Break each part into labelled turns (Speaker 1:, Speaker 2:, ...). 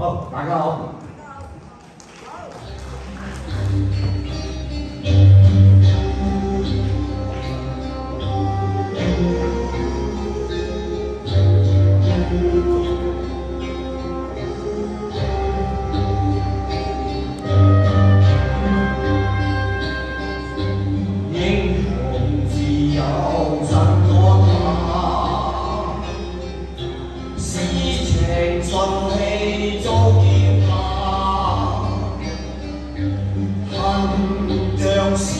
Speaker 1: 好，大家好。情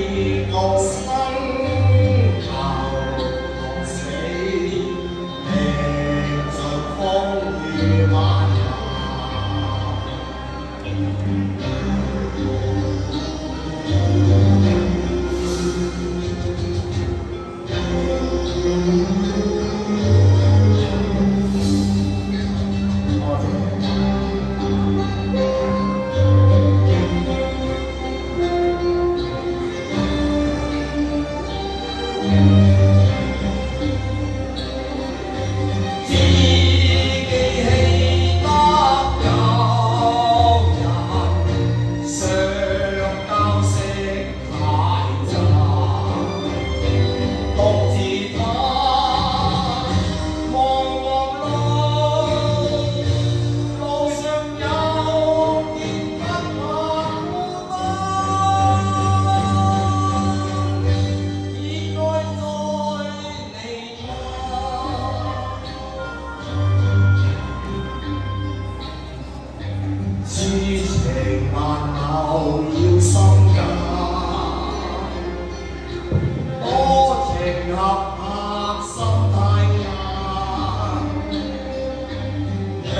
Speaker 1: 要心間，多情合拍心太硬，未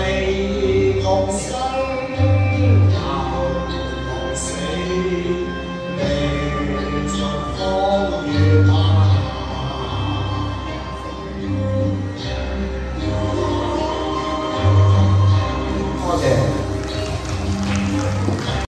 Speaker 1: 共生。